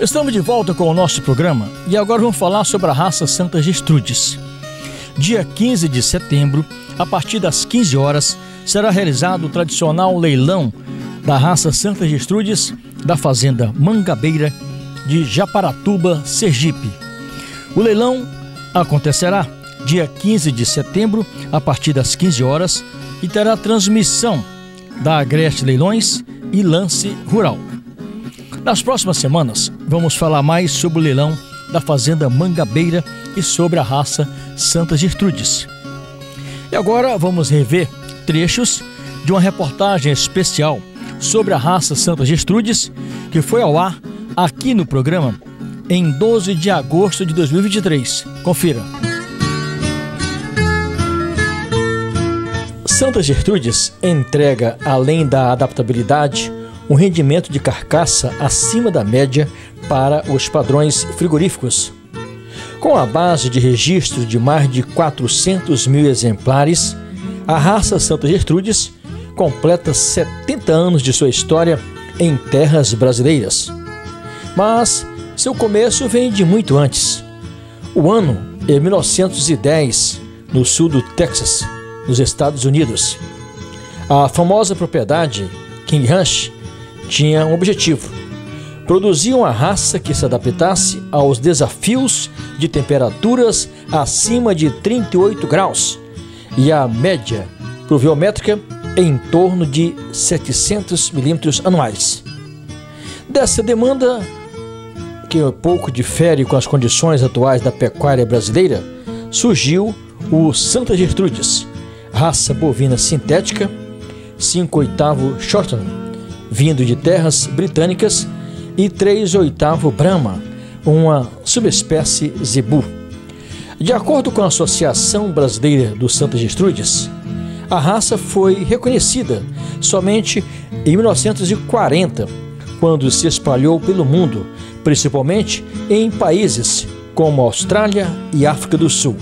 Estamos de volta com o nosso programa e agora vamos falar sobre a raça Santa Gestrudes. Dia 15 de setembro, a partir das 15 horas, será realizado o tradicional leilão da raça Santa Gestrudes da Fazenda Mangabeira de Japaratuba, Sergipe. O leilão acontecerá dia 15 de setembro, a partir das 15 horas, e terá transmissão da Agreste Leilões e Lance Rural. Nas próximas semanas, vamos falar mais sobre o leilão da Fazenda Mangabeira e sobre a raça Santa Gertrudes. E agora vamos rever trechos de uma reportagem especial sobre a raça Santa Gertrudes que foi ao ar aqui no programa em 12 de agosto de 2023. Confira. Santa Gertrudes entrega, além da adaptabilidade, um rendimento de carcaça acima da média para os padrões frigoríficos. Com a base de registro de mais de 400 mil exemplares, a raça Santa Gertrudes completa 70 anos de sua história em terras brasileiras. Mas seu começo vem de muito antes. O ano é 1910, no sul do Texas, nos Estados Unidos. A famosa propriedade King Ranch tinha um objetivo: produzir uma raça que se adaptasse aos desafios de temperaturas acima de 38 graus e a média pluviométrica em torno de 700 milímetros anuais. Dessa demanda, que pouco difere com as condições atuais da pecuária brasileira, surgiu o Santa Gertrudes, raça bovina sintética, 5 oitavo Shorten, vindo de terras britânicas, e 3 oitavo Brahma, uma subespécie zebu. De acordo com a Associação Brasileira do Santa Gertrudes, a raça foi reconhecida somente em 1940, quando se espalhou pelo mundo, principalmente em países como Austrália e África do Sul.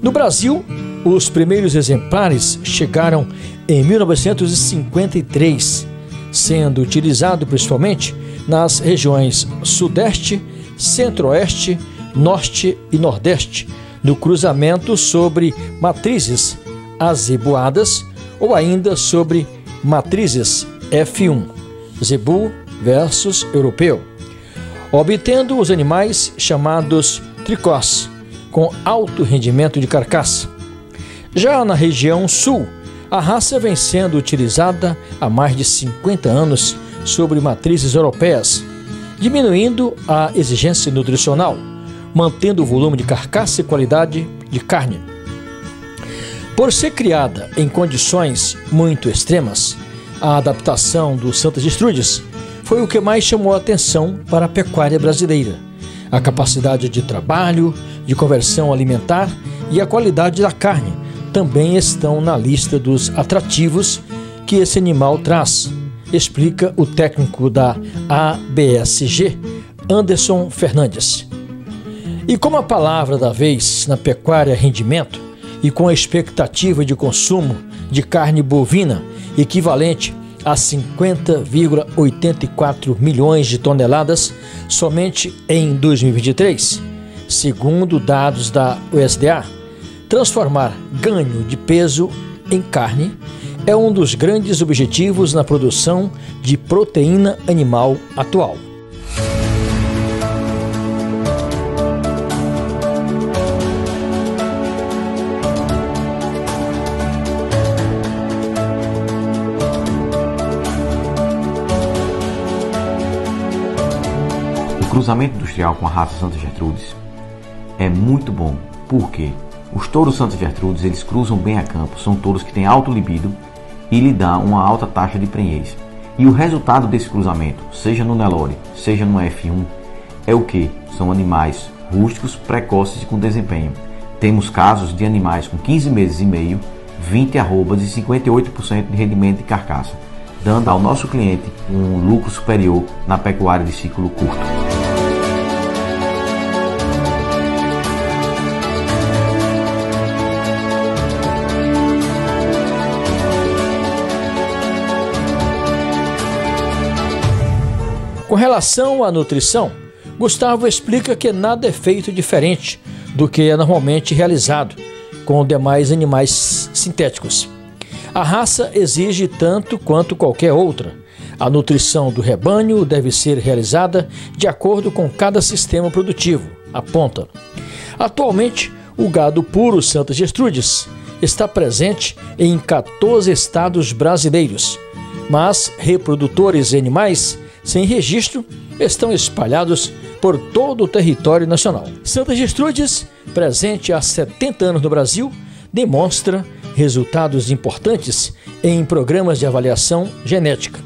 No Brasil, os primeiros exemplares chegaram em 1953, sendo utilizado principalmente nas regiões Sudeste, Centro-Oeste, Norte e Nordeste, no cruzamento sobre matrizes azeboadas ou ainda sobre matrizes F1, zebu versus europeu, obtendo os animais chamados tricós, com alto rendimento de carcaça. Já na região sul, a raça vem sendo utilizada há mais de 50 anos sobre matrizes europeias, diminuindo a exigência nutricional, mantendo o volume de carcaça e qualidade de carne. Por ser criada em condições muito extremas, a adaptação do Santos Estrudes foi o que mais chamou a atenção para a pecuária brasileira. A capacidade de trabalho, de conversão alimentar e a qualidade da carne também estão na lista dos atrativos que esse animal traz, explica o técnico da ABSG, Anderson Fernandes. E como a palavra da vez na pecuária é rendimento, e com a expectativa de consumo de carne bovina equivalente a 50,84 milhões de toneladas somente em 2023, segundo dados da USDA. Transformar ganho de peso em carne é um dos grandes objetivos na produção de proteína animal atual. cruzamento industrial com a raça Santa Gertrudes é muito bom, porque os touros Santa Gertrudes eles cruzam bem a campo, são touros que têm alto libido e lhe dá uma alta taxa de prenhez. E o resultado desse cruzamento, seja no Nelore, seja no F1, é o que? São animais rústicos, precoces e com desempenho. Temos casos de animais com 15 meses e meio, 20 arrobas e 58% de rendimento de carcaça, dando ao nosso cliente um lucro superior na pecuária de ciclo curto. Com relação à nutrição, Gustavo explica que nada é feito diferente do que é normalmente realizado com demais animais sintéticos. A raça exige tanto quanto qualquer outra. A nutrição do rebanho deve ser realizada de acordo com cada sistema produtivo, aponta. Atualmente, o gado puro Santa Gestrudes está presente em 14 estados brasileiros, mas reprodutores de animais sem registro estão espalhados por todo o território nacional. Santa Gestrudes, presente há 70 anos no Brasil, demonstra resultados importantes em programas de avaliação genética.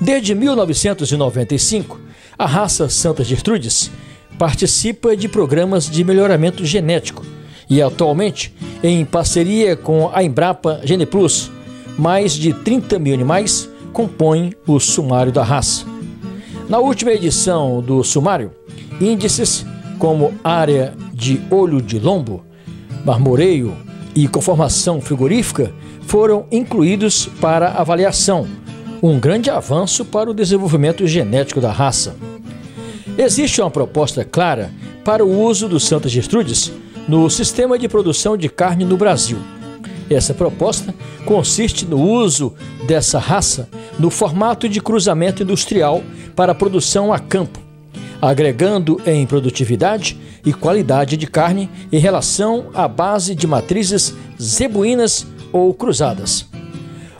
Desde 1995, a raça Santa Gertrudes participa de programas de melhoramento genético e atualmente, em parceria com a Embrapa GenePlus, mais de 30 mil animais compõem o sumário da raça. Na última edição do sumário, índices como área de olho de lombo, marmoreio e conformação frigorífica foram incluídos para avaliação, um grande avanço para o desenvolvimento genético da raça. Existe uma proposta clara para o uso do Santa Gertrudes no sistema de produção de carne no Brasil. Essa proposta consiste no uso dessa raça no formato de cruzamento industrial para produção a campo, agregando em produtividade e qualidade de carne em relação à base de matrizes zebuínas ou cruzadas.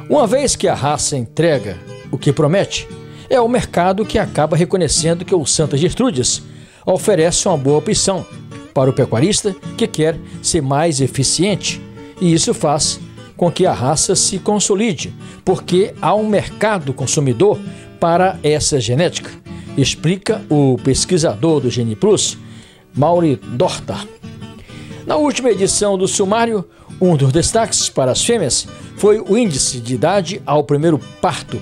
Uma vez que a raça entrega o que promete, é o mercado que acaba reconhecendo que o Santa Gertrudes oferece uma boa opção para o pecuarista que quer ser mais eficiente, e isso faz com que a raça se consolide, porque há um mercado consumidor para essa genética, explica o pesquisador do Gene Plus, Mauri Dorta. Na última edição do sumário, um dos destaques para as fêmeas foi o índice de idade ao primeiro parto,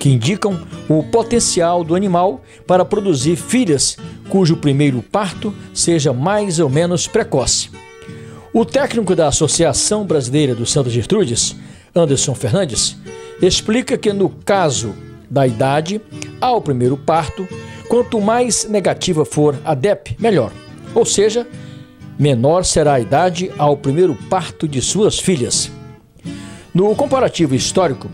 que indicam o potencial do animal para produzir filhas cujo primeiro parto seja mais ou menos precoce. O técnico da Associação Brasileira do Santa Gertrudes, Anderson Fernandes, explica que no caso da idade ao primeiro parto, quanto mais negativa for a DEP, melhor. Ou seja, menor será a idade ao primeiro parto de suas filhas. No comparativo histórico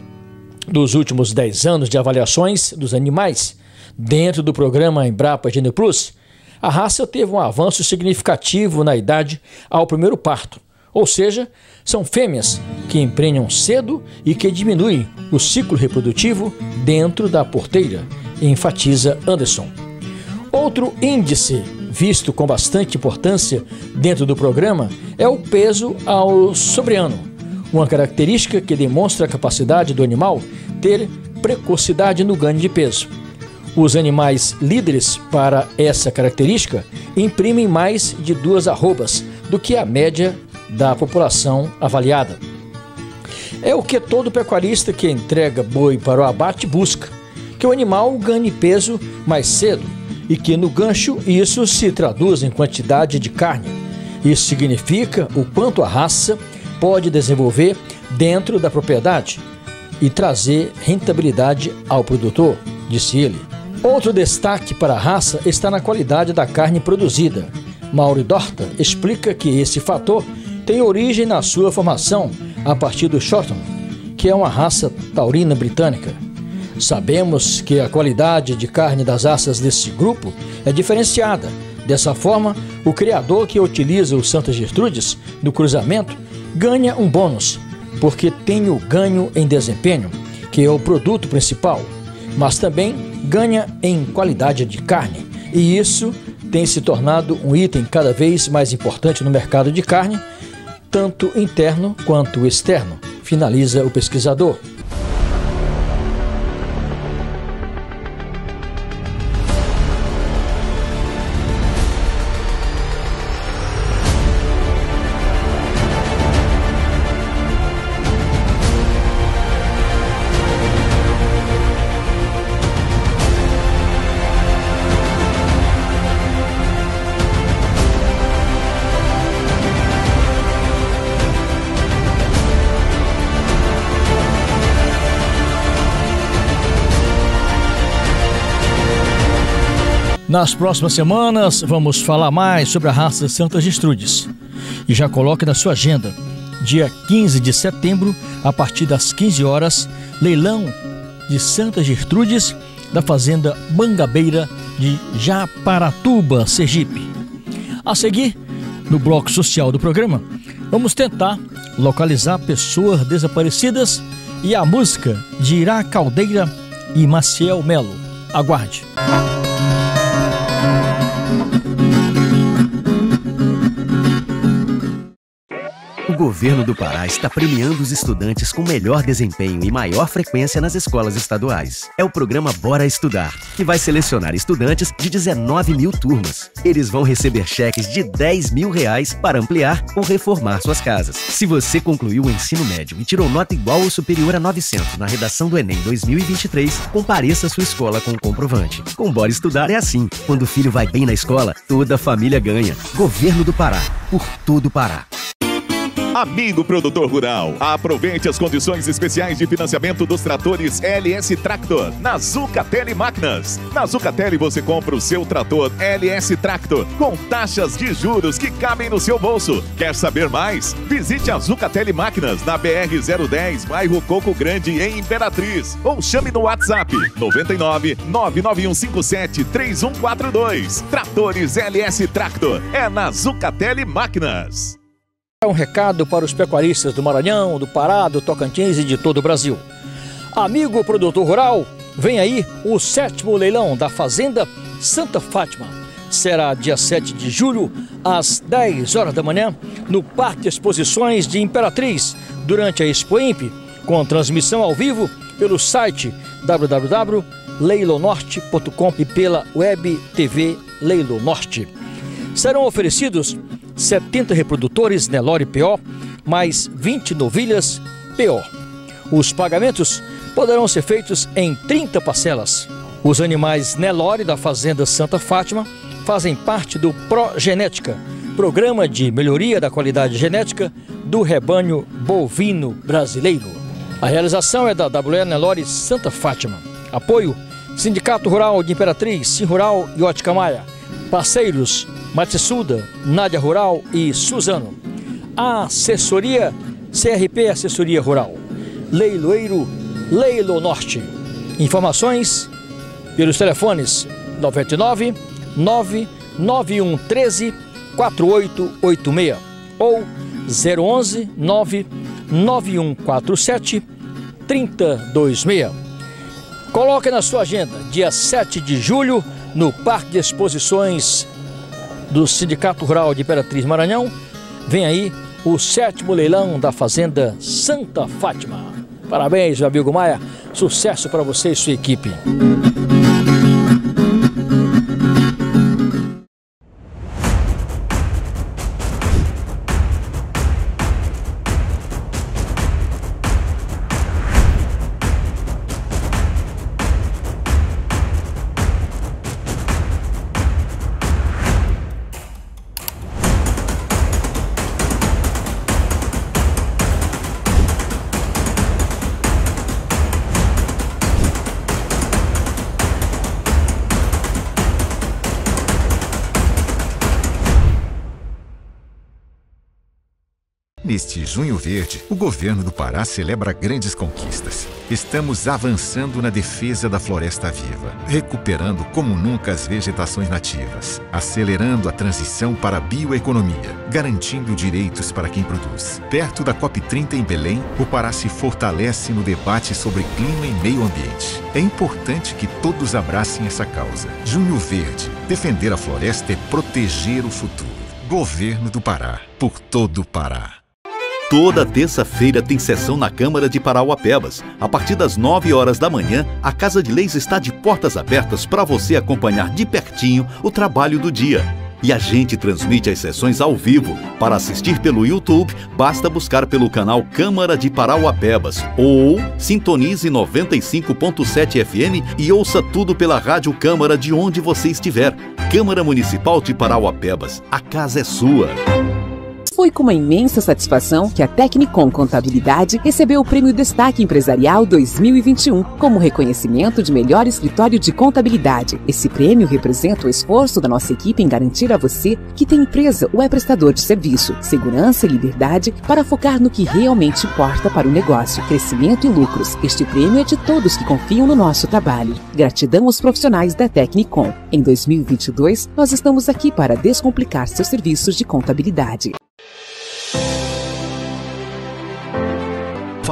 dos últimos 10 anos de avaliações dos animais dentro do programa Embrapa Gene Plus, a raça teve um avanço significativo na idade ao primeiro parto, ou seja, são fêmeas que emprenham cedo e que diminuem o ciclo reprodutivo dentro da porteira, enfatiza Anderson. Outro índice visto com bastante importância dentro do programa é o peso ao sobreano, uma característica que demonstra a capacidade do animal ter precocidade no ganho de peso. Os animais líderes para essa característica imprimem mais de duas arrobas do que a média da população avaliada. É o que todo pecuarista que entrega boi para o abate busca: que o animal ganhe peso mais cedo e que no gancho isso se traduz em quantidade de carne. Isso significa o quanto a raça pode desenvolver dentro da propriedade e trazer rentabilidade ao produtor, disse ele. Outro destaque para a raça está na qualidade da carne produzida. Mauro Dorta explica que esse fator tem origem na sua formação a partir do Shorton, que é uma raça taurina britânica. Sabemos que a qualidade de carne das raças desse grupo é diferenciada. Dessa forma, o criador que utiliza o Santa Gertrudes no cruzamento ganha um bônus, porque tem o ganho em desempenho, que é o produto principal, mas também ganha em qualidade de carne. E isso tem se tornado um item cada vez mais importante no mercado de carne, tanto interno quanto externo, finaliza o pesquisador. Nas próximas semanas, vamos falar mais sobre a raça Santa Gestrudes. E já coloque na sua agenda, dia 15 de setembro, a partir das 15 horas, leilão de Santa Gertrudes da Fazenda Mangabeira de Japaratuba, Sergipe. A seguir, no bloco social do programa, vamos tentar localizar pessoas desaparecidas e a música de Irá Caldeira e Maciel Melo. Aguarde. Governo do Pará está premiando os estudantes com melhor desempenho e maior frequência nas escolas estaduais. É o programa Bora Estudar, que vai selecionar estudantes de 19 mil turmas. Eles vão receber cheques de 10 mil reais para ampliar ou reformar suas casas. Se você concluiu o ensino médio e tirou nota igual ou superior a 900 na redação do Enem 2023, compareça à sua escola com o comprovante. Com Bora Estudar é assim. Quando o filho vai bem na escola, toda a família ganha. Governo do Pará. Por todo o Pará. Amigo produtor rural, aproveite as condições especiais de financiamento dos tratores LS Tractor na Zucatelli Máquinas. Na Zucatelli você compra o seu trator LS Tractor com taxas de juros que cabem no seu bolso. Quer saber mais? Visite a Zucatelli Máquinas na BR 010, bairro Coco Grande, em Imperatriz. Ou chame no WhatsApp 99 99157 3142. Tratores LS Tractor é na Zucatelli Máquinas. Um recado para os pecuaristas do Maranhão, do Pará, do Tocantins e de todo o Brasil. Amigo produtor rural, vem aí o sétimo leilão da Fazenda Santa Fátima. Será dia 7 de julho, às 10 horas da manhã, no Parque Exposições de Imperatriz, durante a Expo Imp, com transmissão ao vivo pelo site www.leilonorte.com e pela web TV Leilo Norte. Serão oferecidos 70 reprodutores Nelore PO, mais 20 novilhas PO. Os pagamentos poderão ser feitos em 30 parcelas. Os animais Nelore da Fazenda Santa Fátima fazem parte do Progenética, programa de melhoria da qualidade genética do rebanho bovino brasileiro. A realização é da WE Nelore Santa Fátima. Apoio Sindicato Rural de Imperatriz, Sim Rural e Ótica Maia. Parceiros Matissuda, Nádia Rural e Suzano. Assessoria CRP Assessoria Rural. Leiloeiro Leilo Norte. Informações pelos telefones 99 99113 4886 ou 011 99147 3026. Coloque na sua agenda, dia 7 de julho, no Parque de Exposições do Sindicato Rural de Imperatriz Maranhão, vem aí o sétimo leilão da Fazenda Santa Fátima. Parabéns, meu amigo Maia. Sucesso para você e sua equipe. Neste Junho Verde, o governo do Pará celebra grandes conquistas. Estamos avançando na defesa da floresta viva, recuperando como nunca as vegetações nativas, acelerando a transição para a bioeconomia, garantindo direitos para quem produz. Perto da COP30 em Belém, o Pará se fortalece no debate sobre clima e meio ambiente. É importante que todos abracem essa causa. Junho Verde. Defender a floresta é proteger o futuro. Governo do Pará. Por todo o Pará. Toda terça-feira tem sessão na Câmara de Parauapebas. A partir das 9 horas da manhã, a Casa de Leis está de portas abertas para você acompanhar de pertinho o trabalho do dia. E a gente transmite as sessões ao vivo. Para assistir pelo YouTube, basta buscar pelo canal Câmara de Parauapebas ou sintonize 95.7 FM e ouça tudo pela Rádio Câmara de onde você estiver. Câmara Municipal de Parauapebas. A casa é sua. Foi com uma imensa satisfação que a Tecnicom Contabilidade recebeu o Prêmio Destaque Empresarial 2021 como reconhecimento de melhor escritório de contabilidade. Esse prêmio representa o esforço da nossa equipe em garantir a você que tem empresa ou é prestador de serviço, segurança e liberdade para focar no que realmente importa para o negócio, crescimento e lucros. Este prêmio é de todos que confiam no nosso trabalho. Gratidão aos profissionais da Tecnicom. Em 2022, nós estamos aqui para descomplicar seus serviços de contabilidade.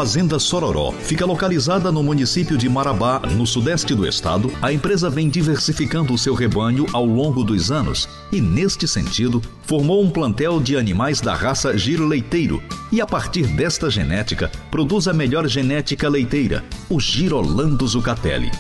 Fazenda Sororó fica localizada no município de Marabá, no sudeste do estado. A empresa vem diversificando o seu rebanho ao longo dos anos e, neste sentido, formou um plantel de animais da raça giro leiteiro e, a partir desta genética, produz a melhor genética leiteira, o Girolando Zucatelli.